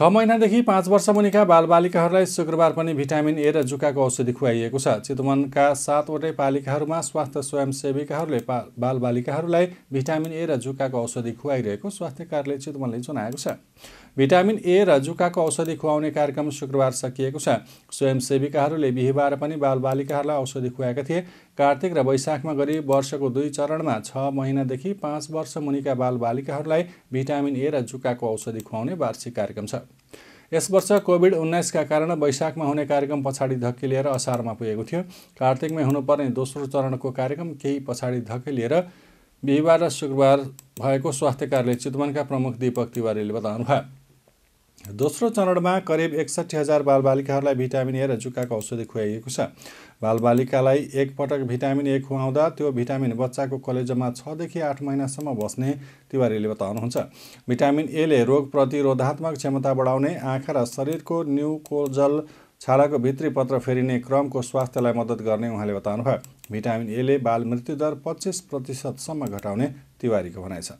छ महिनादेखि पाँच वर्ष मुनिका बालबालिकाहरूलाई शुक्रबार पनि भिटामिन ए र जुकाको औषधि खुवाइएको छ। चितवनका सातवटै पालिकाहरूमा स्वास्थ्य स्वयंसेविकाहरूले बालबालिकाहरूलाई भिटामिन ए र जुकाको औषधि खुवाइरहेको स्वास्थ्य कार्यालय चितवनले जनाएको छ। भिटामिन ए र जुकाको औषधि खुवाउने कार्यक्रम शुक्रबार सकिएको छ। स्वयंसेविकाहरूले बिहिबार पनि बालबालिकाहरूलाई औषधि खुवाएका थिए। कार्तिक र वैशाखमा गरी वर्षको दुई चरणमा छ महिनादेखि पाँच वर्ष मुनिका बालबालिकाहरूलाई भिटामिन ए र जुकाको औषधि खुवाउने वार्षिक कार्यक्रम छ। यस वर्ष कोभिड उन्नाइसका कारण वैशाखमा हुने कार्यक्रम पछाडि धकेलिएर असारमा पुगेको थियो। कार्तिकमै हुनुपर्ने दोस्रो चरणको कार्यक्रम केही पछाडि धकेलिएर बिहिबार र शुक्रबार भएको स्वास्थ्य कार्यालय चितवनका प्रमुख दीपक तिवारीले बताउनुभयो। दोस्रो चरणमा करिब एकसट्ठी हजार बालबालिकाहरूलाई भिटामिन ए र जुकाको औषधि खुवाइएको छ। बालबालिकालाई एकपटक भिटामिन ए खुवाउँदा त्यो भिटामिन बच्चाको कलेजोमा छदेखि आठ महिनासम्म बस्ने तिवारीले बताउनुहुन्छ। भिटामिन एले रोग प्रतिरोधात्मक क्षमता बढाउने आँखा र शरीरको न्युकोजल छालाको भित्री पत्र फेरिने क्रमको स्वास्थ्यलाई मद्दत गर्ने उहाँले बताउनुभयो। भिटामिन एले बाल मृत्युदर पच्चिस प्रतिशतसम्म घटाउने तिवारीको भनाइ छ।